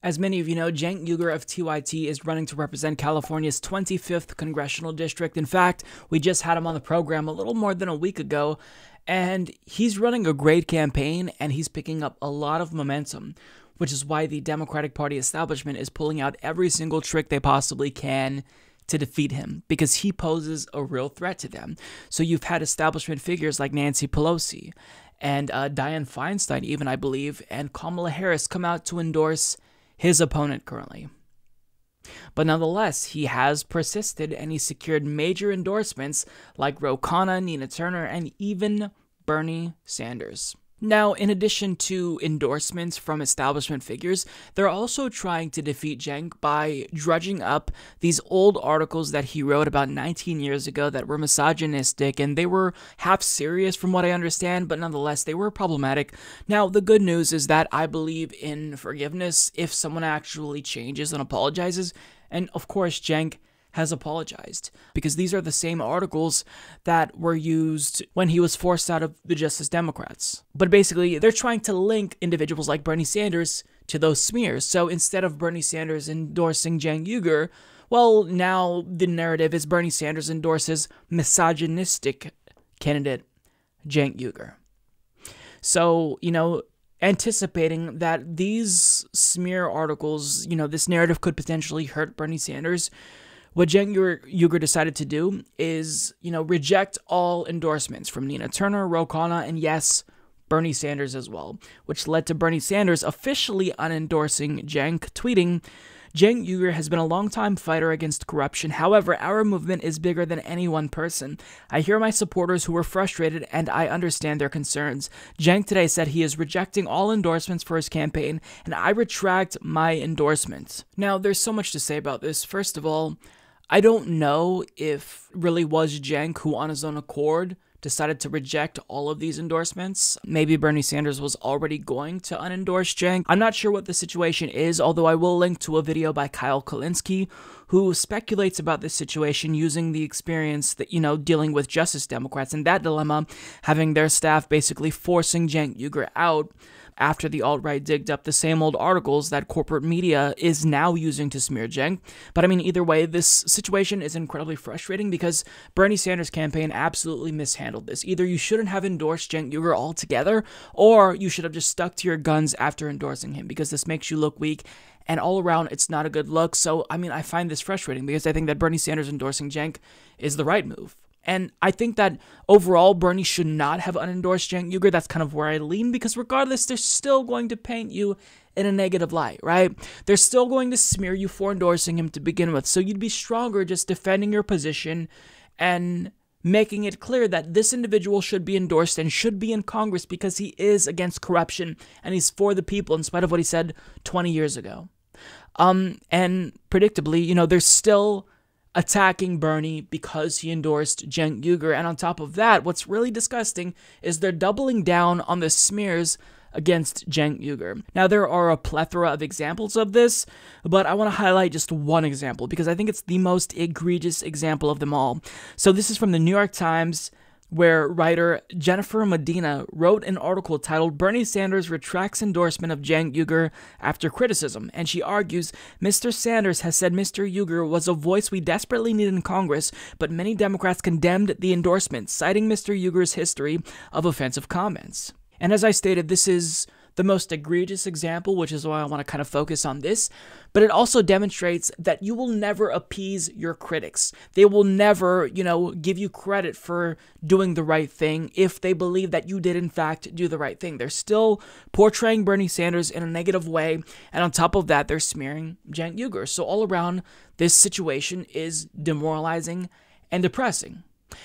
As many of you know, Cenk Uygur of TYT is running to represent California's 25th congressional district. In fact, we just had him on the program a little more than a week ago, and he's running a great campaign and he's picking up a lot of momentum, which is why the Democratic Party establishment is pulling out every single trick they possibly can to defeat him because he poses a real threat to them. So you've had establishment figures like Nancy Pelosi and uh, Dianne Feinstein, even I believe, and Kamala Harris come out to endorse his opponent currently. But nonetheless, he has persisted and he secured major endorsements like Ro Khanna, Nina Turner, and even Bernie Sanders. Now, in addition to endorsements from establishment figures, they're also trying to defeat Cenk by drudging up these old articles that he wrote about 19 years ago that were misogynistic and they were half serious from what I understand, but nonetheless, they were problematic. Now, the good news is that I believe in forgiveness if someone actually changes and apologizes. And of course, Cenk has apologized because these are the same articles that were used when he was forced out of the Justice Democrats. But basically, they're trying to link individuals like Bernie Sanders to those smears. So instead of Bernie Sanders endorsing Cenk Uygur, well, now the narrative is Bernie Sanders endorses misogynistic candidate Cenk Uygur. So, you know, anticipating that these smear articles, you know, this narrative could potentially hurt Bernie Sanders, what Cenk Uygur decided to do is, you know, reject all endorsements from Nina Turner, Ro Khanna, and yes, Bernie Sanders as well, which led to Bernie Sanders officially unendorsing Cenk, tweeting, Cenk Uygur has been a long-time fighter against corruption. However, our movement is bigger than any one person. I hear my supporters who are frustrated and I understand their concerns. Cenk today said he is rejecting all endorsements for his campaign and I retract my endorsement. Now, there's so much to say about this. First of all, I don't know if really was Cenk who, on his own accord, decided to reject all of these endorsements. Maybe Bernie Sanders was already going to unendorse Cenk. I'm not sure what the situation is, although I will link to a video by Kyle Kulinski who speculates about this situation using the experience that, you know, dealing with Justice Democrats and that dilemma, having their staff basically forcing Cenk Uygur out after the alt right digged up the same old articles that corporate media is now using to smear Cenk. But I mean, either way, this situation is incredibly frustrating because Bernie Sanders' campaign absolutely mishandled this. Either you shouldn't have endorsed Cenk Uygur altogether, or you should have just stuck to your guns after endorsing him because this makes you look weak and all around it's not a good look. So, I mean, I find this frustrating because I think that Bernie Sanders endorsing Cenk is the right move. And I think that overall, Bernie should not have unendorsed Cenk Uygur. That's kind of where I lean because regardless, they're still going to paint you in a negative light, right? They're still going to smear you for endorsing him to begin with. So you'd be stronger just defending your position and making it clear that this individual should be endorsed and should be in Congress because he is against corruption and he's for the people in spite of what he said 20 years ago. Um, and predictably, you know, there's still attacking Bernie because he endorsed Cenk Uygur. And on top of that, what's really disgusting is they're doubling down on the smears against Cenk Uygur. Now, there are a plethora of examples of this, but I want to highlight just one example because I think it's the most egregious example of them all. So, this is from the New York Times where writer Jennifer Medina wrote an article titled Bernie Sanders Retracts Endorsement of Cenk Uygur After Criticism, and she argues Mr. Sanders has said Mr. Uygur was a voice we desperately need in Congress, but many Democrats condemned the endorsement, citing Mr. Uygur's history of offensive comments. And as I stated, this is the most egregious example, which is why I want to kind of focus on this, but it also demonstrates that you will never appease your critics. They will never, you know, give you credit for doing the right thing if they believe that you did, in fact, do the right thing. They're still portraying Bernie Sanders in a negative way, and on top of that, they're smearing Cenk Uygur. So, all around, this situation is demoralizing and depressing.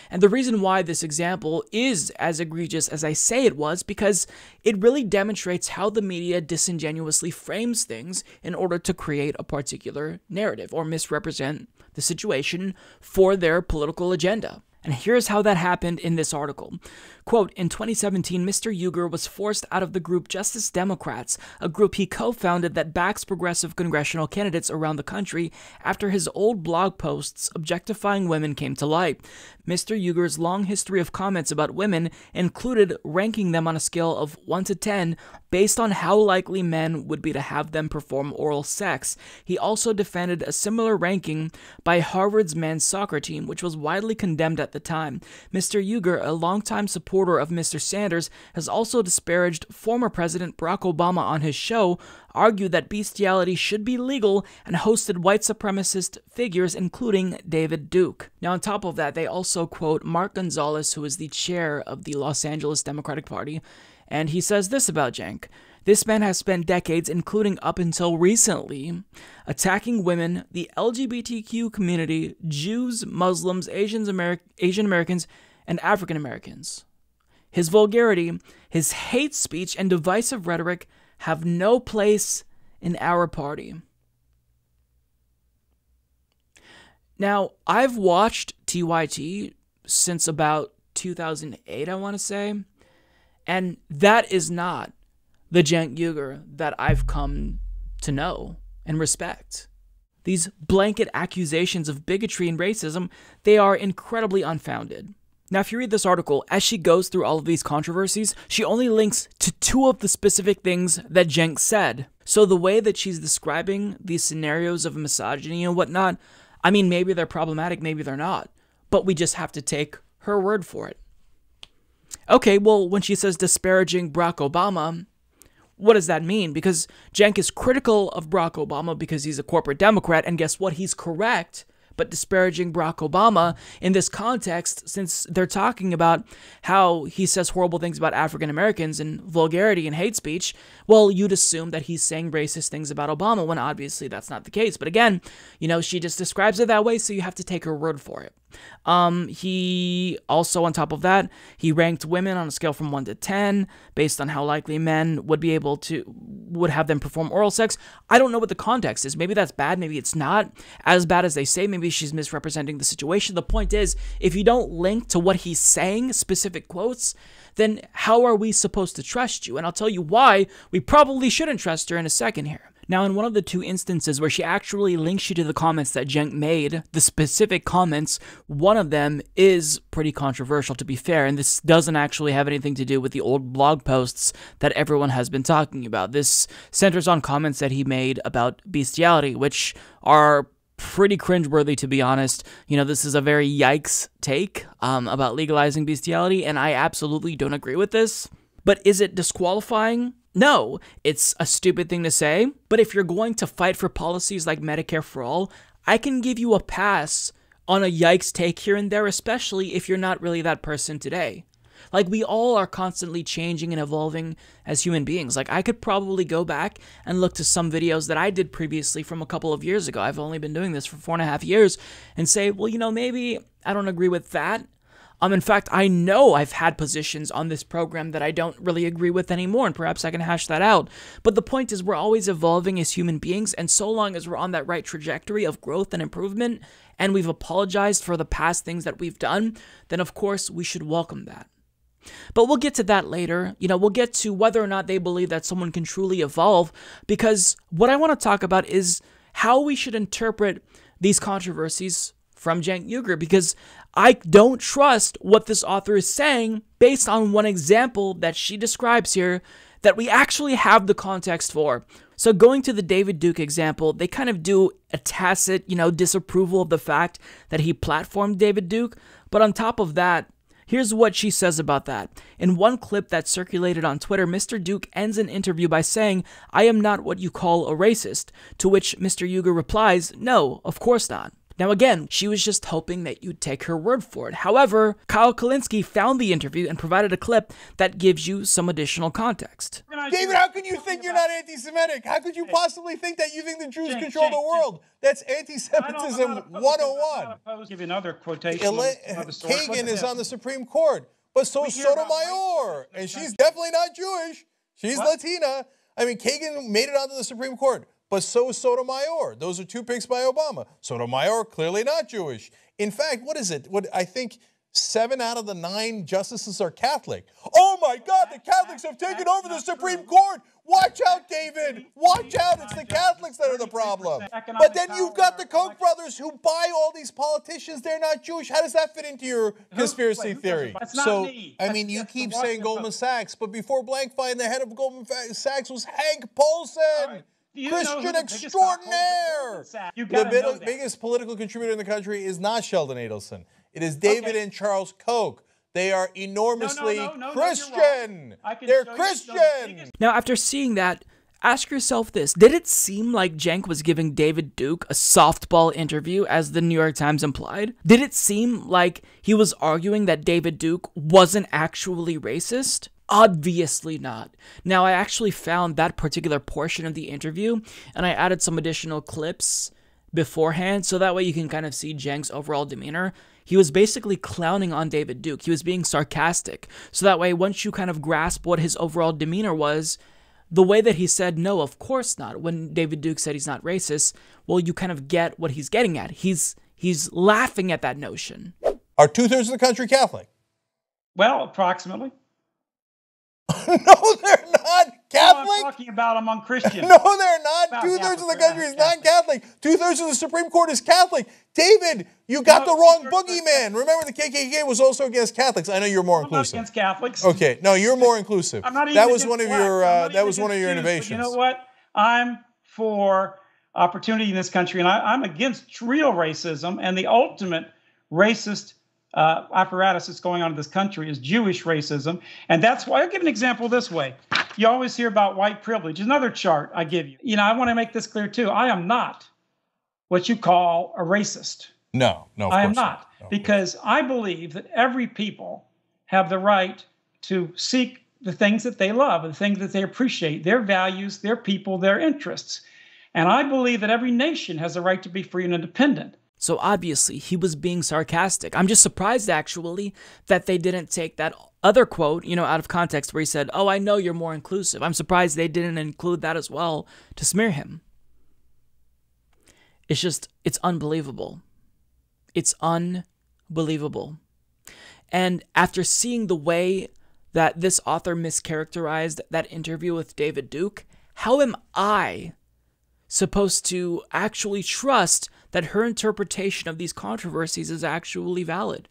And the reason why this example is as egregious as I say it was because it really demonstrates how the media disingenuously frames things in order to create a particular narrative or misrepresent the situation for their political agenda. And here's how that happened in this article. Quote In 2017, Mr. Uygur was forced out of the group Justice Democrats, a group he co founded that backs progressive congressional candidates around the country after his old blog posts objectifying women came to light. Mr. Uygur's long history of comments about women included ranking them on a scale of 1 to 10 based on how likely men would be to have them perform oral sex. He also defended a similar ranking by Harvard's men's soccer team, which was widely condemned at the time. Mr. Uygur, a longtime supporter of Mr. Sanders, has also disparaged former President Barack Obama on his show, argued that bestiality should be legal, and hosted white supremacist figures, including David Duke. Now, on top of that, they also quote Mark Gonzalez, who is the chair of the Los Angeles Democratic Party, and he says this about Cenk. This man has spent decades, including up until recently, attacking women, the LGBTQ community, Jews, Muslims, Asians, Ameri- Asian Americans, and African Americans. His vulgarity, his hate speech, and divisive rhetoric have no place in our party. Now, I've watched TYT since about 2008, I want to say, and that is not the Cenk Uygur that I've come to know and respect. These blanket accusations of bigotry and racism, they are incredibly unfounded. Now, if you read this article, as she goes through all of these controversies, she only links to two of the specific things that Cenk said. So the way that she's describing these scenarios of misogyny and whatnot, I mean, maybe they're problematic, maybe they're not. But we just have to take her word for it. Okay, well, when she says disparaging Barack Obama, what does that mean? Because Cenk is critical of Barack Obama because he's a corporate Democrat, and guess what? He's correct but disparaging Barack Obama in this context since they're talking about how he says horrible things about African Americans and vulgarity and hate speech. Well, you'd assume that he's saying racist things about Obama when obviously that's not the case. But again, you know, she just describes it that way, so you have to take her word for it. Um, he also, on top of that, he ranked women on a scale from one to ten based on how likely men would be able to would have them perform oral sex. I don't know what the context is. Maybe that's bad. Maybe it's not as bad as they say. Maybe she's misrepresenting the situation. The point is, if you don't link to what he's saying, specific quotes, then how are we supposed to trust you? And I'll tell you why we probably shouldn't trust her in a second here. Now, in one of the two instances where she actually links you to the comments that Cenk made, the specific comments, one of them is pretty controversial, to be fair, and this doesn't actually have anything to do with the old blog posts that everyone has been talking about. This centers on comments that he made about bestiality, which are pretty cringeworthy, to be honest. You know, this is a very yikes take um, about legalizing bestiality, and I absolutely don't agree with this. But is it disqualifying? No, it's a stupid thing to say, but if you're going to fight for policies like Medicare for All, I can give you a pass on a yikes take here and there, especially if you're not really that person today. Like, we all are constantly changing and evolving as human beings. Like, I could probably go back and look to some videos that I did previously from a couple of years ago. I've only been doing this for four and a half years and say, well, you know, maybe I don't agree with that. Um, in fact, I know I've had positions on this program that I don't really agree with anymore, and perhaps I can hash that out. But the point is, we're always evolving as human beings, and so long as we're on that right trajectory of growth and improvement, and we've apologized for the past things that we've done, then of course we should welcome that. But we'll get to that later. You know, we'll get to whether or not they believe that someone can truly evolve, because what I want to talk about is how we should interpret these controversies from Cenk Uygur, because I don't trust what this author is saying based on one example that she describes here that we actually have the context for. So, going to the David Duke example, they kind of do a tacit, you know, disapproval of the fact that he platformed David Duke. But on top of that, here's what she says about that. In one clip that circulated on Twitter, Mr. Duke ends an interview by saying, I am not what you call a racist. To which Mr. Uygur replies, No, of course not. Now, again, she was just hoping that you'd take her word for it. However, Kyle Kulinski found the interview and provided a clip that gives you some additional context. David, how can you think you're not anti Semitic? How could you possibly think that you think the Jews control the world? That's anti Semitism 101. I Give you another quotation. Kagan is on the Supreme Court, but so is Sotomayor, and she's definitely not Jewish. She's Latina. I mean, Kagan made it onto the Supreme Court but so is Sotomayor. Those are two picks by Obama. Sotomayor clearly not Jewish. In fact, what is it? What I think seven out of the nine justices are Catholic. Oh my God, the Catholics have taken over the Supreme Court. Watch out, David. Watch out. It's the Catholics that are the problem. But then you've got the Koch brothers who buy all these politicians. They're not Jewish. How does that fit into your conspiracy theory? So, I mean, you keep saying Goldman Sachs, but before Blankfein, the head of Goldman Sachs was Hank Paulson. Christian extraordinaire. The biggest political contributor in the country is not Sheldon Adelson. It is David okay. and Charles Koch. They are enormously no, no, no, Christian. They're Christian. Now, after seeing that, ask yourself this Did it seem like Cenk was giving David Duke a softball interview, as the New York Times implied? Did it seem like he was arguing that David Duke wasn't actually racist? Obviously not. Now, I actually found that particular portion of the interview and I added some additional clips beforehand so that way you can kind of see Cenk's overall demeanor. He was basically clowning on David Duke. He was being sarcastic. So that way, once you kind of grasp what his overall demeanor was, the way that he said, no, of course not, when David Duke said he's not racist, well, you kind of get what he's getting at. He's he's laughing at that notion. Are two thirds of the country Catholic? Well, approximately. no, they're not Catholic. No, I'm talking about among Christians. no, they're not. Two thirds of the country is not Catholic. Two thirds of the Supreme Court is Catholic. David, you got no, the wrong boogeyman. Remember, the KKK was also against Catholics. I know you're more inclusive. against Catholics. Okay, no, you're more inclusive. I'm not even that was one of your. Uh, that was one of your innovations. You know what? I'm for opportunity in this country, and I, I'm against real racism and the ultimate racist uh, apparatus that's going on in this country is Jewish racism. And that's why I'll give an example this way. You always hear about white privilege. Another chart I give you. You know, I want to make this clear too. I am not what you call a racist. No, no, I am not. No, because I believe that every people have the right to seek the things that they love, the things that they appreciate, their values, their people, their interests. And I believe that every nation has the right to be free and independent. So obviously, he was being sarcastic. I'm just surprised, actually, that they didn't take that other quote, you know, out of context where he said, Oh, I know you're more inclusive. I'm surprised they didn't include that as well to smear him. It's just, it's unbelievable. It's unbelievable. And after seeing the way that this author mischaracterized that interview with David Duke, how am I supposed to actually trust that her interpretation of these controversies is actually valid.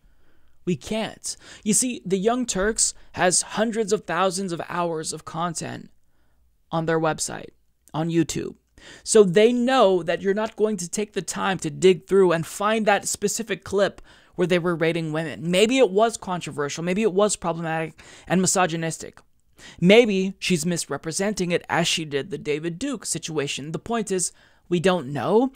We can't. You see, the Young Turks has hundreds of thousands of hours of content on their website, on YouTube. So they know that you're not going to take the time to dig through and find that specific clip where they were rating women. Maybe it was controversial, maybe it was problematic and misogynistic. Maybe she's misrepresenting it as she did the David Duke situation. The point is, we don't know.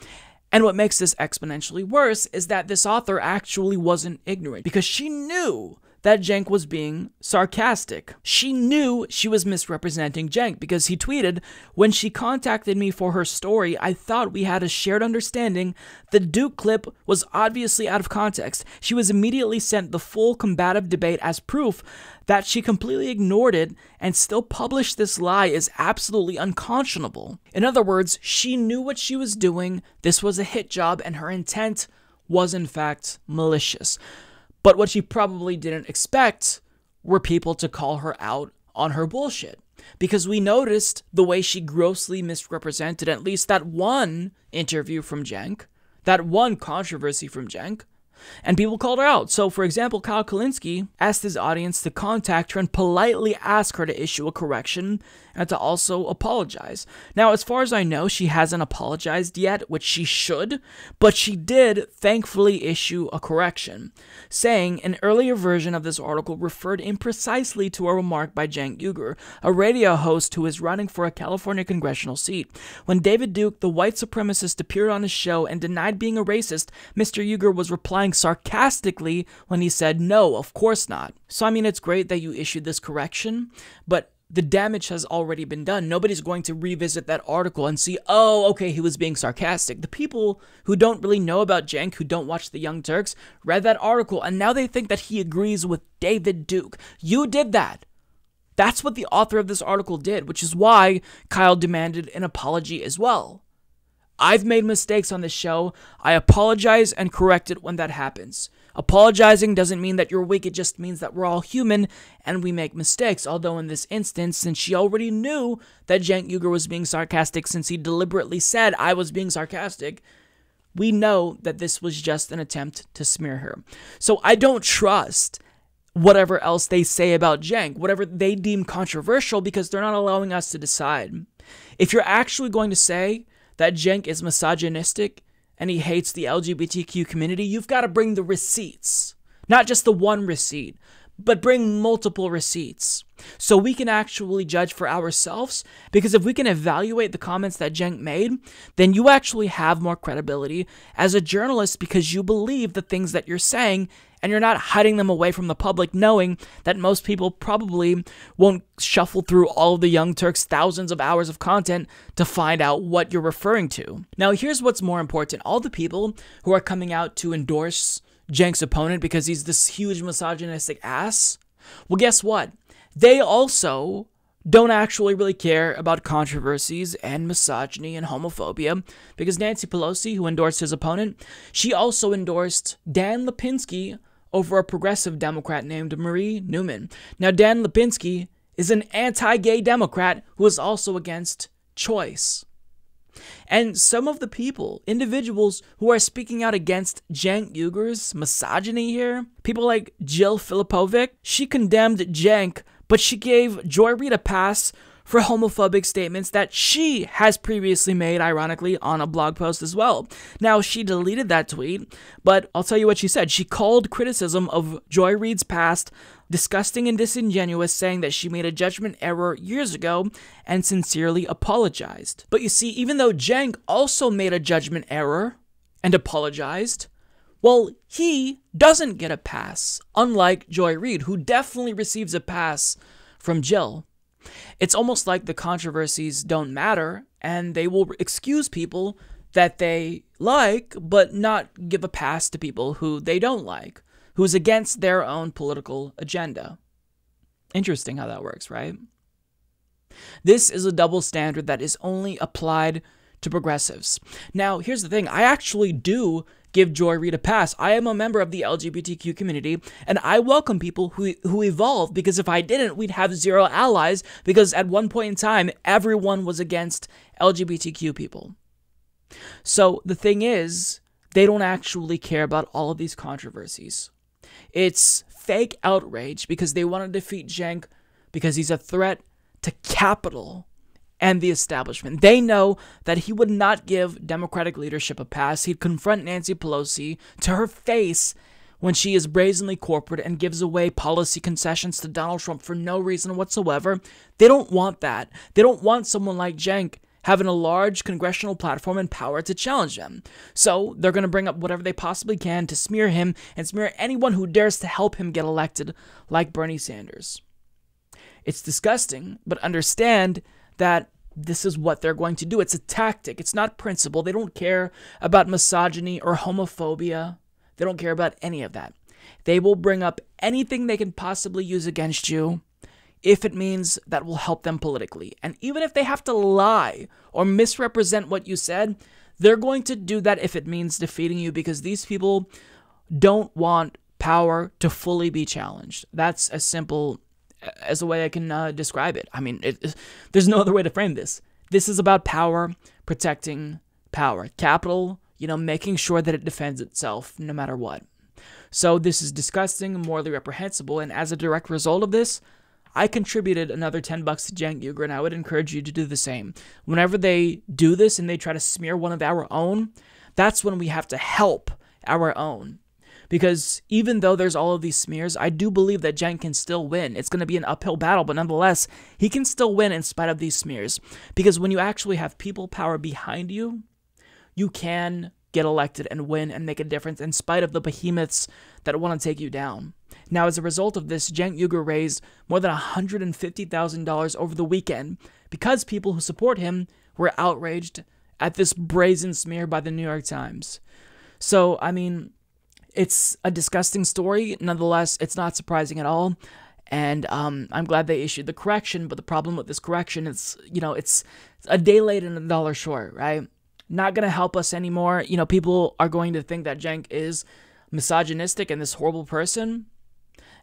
And what makes this exponentially worse is that this author actually wasn't ignorant because she knew that Cenk was being sarcastic. She knew she was misrepresenting Cenk because he tweeted, When she contacted me for her story, I thought we had a shared understanding. The Duke clip was obviously out of context. She was immediately sent the full combative debate as proof that she completely ignored it and still published this lie is absolutely unconscionable. In other words, she knew what she was doing, this was a hit job, and her intent was in fact malicious. But what she probably didn't expect were people to call her out on her bullshit. Because we noticed the way she grossly misrepresented at least that one interview from Cenk, that one controversy from Cenk, and people called her out. So, for example, Kyle Kulinski asked his audience to contact her and politely ask her to issue a correction and to also apologize. Now, as far as I know, she hasn't apologized yet, which she should, but she did thankfully issue a correction, saying an earlier version of this article referred imprecisely to a remark by Cenk Uygur, a radio host who is running for a California congressional seat. When David Duke, the white supremacist, appeared on his show and denied being a racist, Mr. Uygur was replying sarcastically when he said, No, of course not. So, I mean, it's great that you issued this correction, but the damage has already been done. Nobody's going to revisit that article and see, oh, okay, he was being sarcastic. The people who don't really know about Cenk, who don't watch The Young Turks, read that article and now they think that he agrees with David Duke. You did that. That's what the author of this article did, which is why Kyle demanded an apology as well. I've made mistakes on this show. I apologize and correct it when that happens. Apologizing doesn't mean that you're weak, it just means that we're all human and we make mistakes. Although, in this instance, since she already knew that Cenk Uygur was being sarcastic, since he deliberately said I was being sarcastic, we know that this was just an attempt to smear her. So I don't trust whatever else they say about Cenk, whatever they deem controversial, because they're not allowing us to decide. If you're actually going to say that Cenk is misogynistic and he hates the LGBTQ community, you've got to bring the receipts. Not just the one receipt, but bring multiple receipts. So we can actually judge for ourselves. Because if we can evaluate the comments that Cenk made, then you actually have more credibility as a journalist because you believe the things that you're saying and you're not hiding them away from the public, knowing that most people probably won't shuffle through all of the Young Turks' thousands of hours of content to find out what you're referring to. Now, here's what's more important all the people who are coming out to endorse Cenk's opponent because he's this huge misogynistic ass. Well, guess what? They also don't actually really care about controversies and misogyny and homophobia because Nancy Pelosi, who endorsed his opponent, she also endorsed Dan Lipinski over a progressive Democrat named Marie Newman. Now, Dan Lipinski is an anti gay Democrat who is also against choice. And some of the people, individuals who are speaking out against Cenk Uygur's misogyny here, people like Jill Filipovic, she condemned Cenk, but she gave Joy Reid a pass for homophobic statements that she has previously made, ironically, on a blog post as well. Now, she deleted that tweet, but I'll tell you what she said. She called criticism of Joy Reid's past disgusting and disingenuous, saying that she made a judgment error years ago and sincerely apologized. But you see, even though Cenk also made a judgment error and apologized, well, he doesn't get a pass, unlike Joy Reid, who definitely receives a pass from Jill. It's almost like the controversies don't matter and they will excuse people that they like, but not give a pass to people who they don't like who is against their own political agenda. Interesting how that works, right? This is a double standard that is only applied to progressives. Now, here's the thing I actually do give Joy Reid a pass. I am a member of the LGBTQ community, and I welcome people who, who evolve because if I didn't, we'd have zero allies because at one point in time, everyone was against LGBTQ people. So the thing is, they don't actually care about all of these controversies. It's fake outrage because they want to defeat Cenk because he's a threat to capital and the establishment. They know that he would not give Democratic leadership a pass. He'd confront Nancy Pelosi to her face when she is brazenly corporate and gives away policy concessions to Donald Trump for no reason whatsoever. They don't want that. They don't want someone like Cenk having a large congressional platform and power to challenge them. So they're going to bring up whatever they possibly can to smear him and smear anyone who dares to help him get elected, like Bernie Sanders. It's disgusting, but understand that this is what they're going to do. It's a tactic, it's not principle. They don't care about misogyny or homophobia, they don't care about any of that. They will bring up anything they can possibly use against you if it means that will help them politically. And even if they have to lie or misrepresent what you said, they're going to do that if it means defeating you because these people don't want power to fully be challenged. That's as simple as the way I can uh, describe it. I mean, it, there's no other way to frame this. This is about power protecting power. Capital, you know, making sure that it defends itself no matter what. So this is disgusting, morally reprehensible, and as a direct result of this, I contributed another 10 bucks to Cenk Uygur, and I would encourage you to do the same. Whenever they do this and they try to smear one of our own, that's when we have to help our own. Because even though there's all of these smears, I do believe that Cenk can still win. It's going to be an uphill battle, but nonetheless, he can still win in spite of these smears. Because when you actually have people power behind you, you can get elected and win and make a difference in spite of the behemoths that want to take you down. Now, as a result of this, Cenk Uygur raised more than $150,000 over the weekend because people who support him were outraged at this brazen smear by the New York Times. So, I mean, it's a disgusting story. Nonetheless, it's not surprising at all. And um, I'm glad they issued the correction. But the problem with this correction is, you know, it's a day late and a dollar short, right? Not going to help us anymore. You know, people are going to think that Cenk is misogynistic and this horrible person,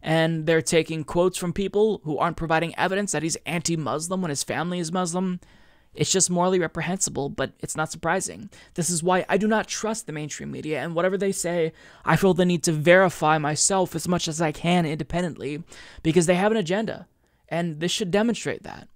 and they're taking quotes from people who aren't providing evidence that he's anti Muslim when his family is Muslim. It's just morally reprehensible, but it's not surprising. This is why I do not trust the mainstream media, and whatever they say, I feel the need to verify myself as much as I can independently, because they have an agenda, and this should demonstrate that.